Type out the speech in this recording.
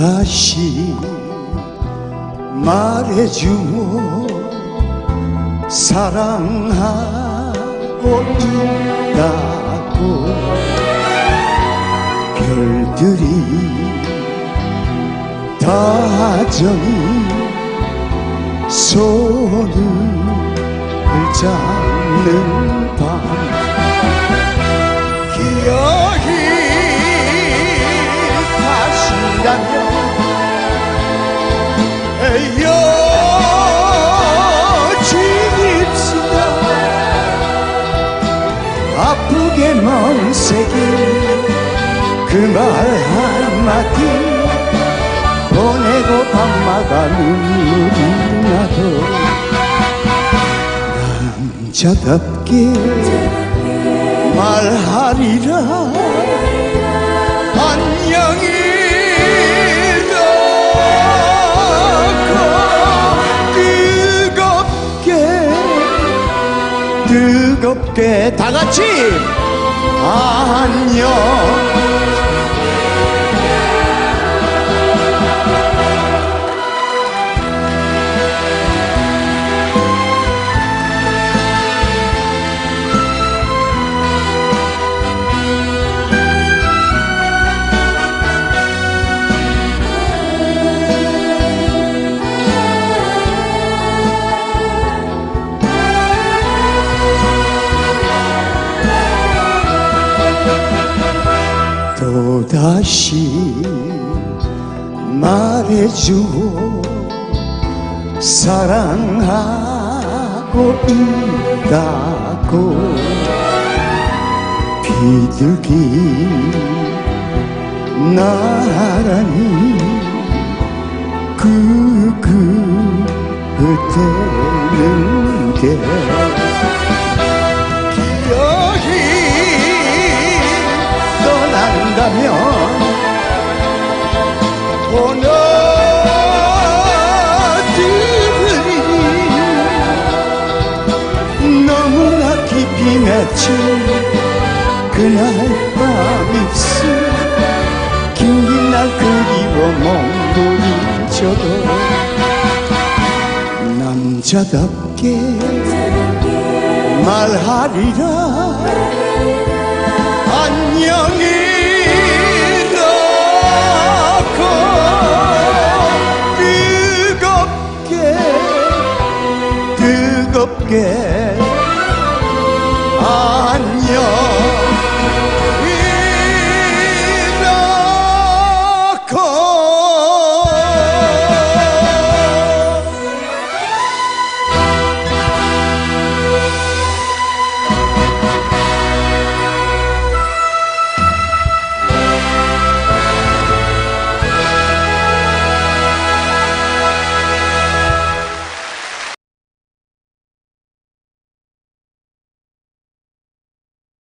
다시 말해주모. 사랑하고 있다고 별들이 다정히 손을 잡는 밤. 기억이 다시라면 헤어집시다. 아프게만 새긴 그말 한마디 보내고 밤마다 눈물이 나도 남자답게 말하리라. 안녕이 뜨겁게 다 같이 안녕 다시 말해주오 사랑하고 있다고 비둘기 나란히 그그 그때는 게 떠난다면 비 맺힌 그날 밤 입술 긴긴 날 그리워 멍돌이 저도 남자답게 말하리라. 안녕히 뜨겁게 뜨겁게